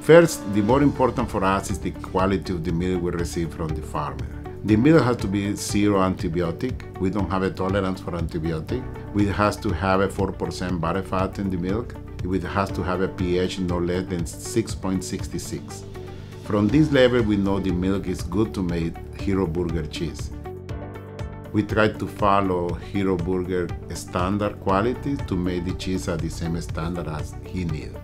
First, the more important for us is the quality of the milk we receive from the farmer. The milk has to be zero antibiotic. We don't have a tolerance for antibiotic. We has to have a 4% butter fat in the milk. It has to have a pH no less than 6.66. From this level, we know the milk is good to make Hero Burger cheese. We try to follow Hero Burger standard quality to make the cheese at the same standard as he needs.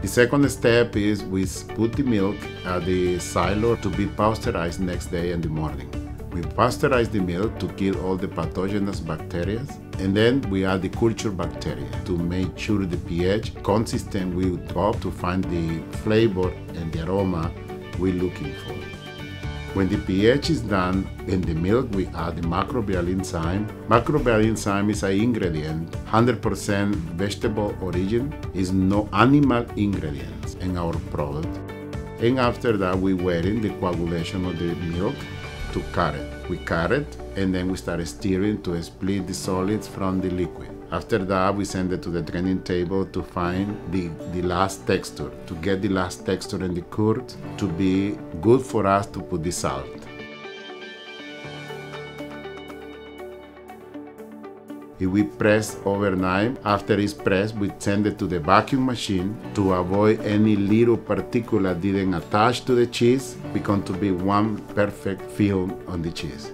The second step is we put the milk at the silo to be pasteurized next day in the morning. We pasteurize the milk to kill all the pathogenous bacteria and then we add the culture bacteria to make sure the pH consistent with drop to find the flavor and the aroma we're looking for. When the pH is done in the milk, we add the microbial enzyme. Microbial enzyme is an ingredient, 100% vegetable origin, is no animal ingredients in our product. And after that, we wait in the coagulation of the milk to cut it. We cut it and then we start stirring to split the solids from the liquid. After that, we send it to the draining table to find the, the last texture, to get the last texture in the curd to be good for us to put the salt. If we press overnight, after it's pressed, we send it to the vacuum machine to avoid any little particulate didn't attach to the cheese, become to be one perfect film on the cheese.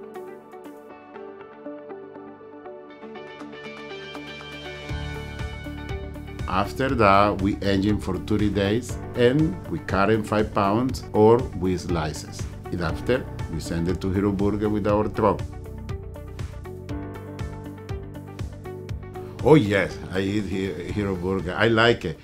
After that, we engine for 30 days and we cut in 5 pounds or we slices. And after, we send it to Hero Burger with our truck. Oh yes, I eat Hero Burger. I like it.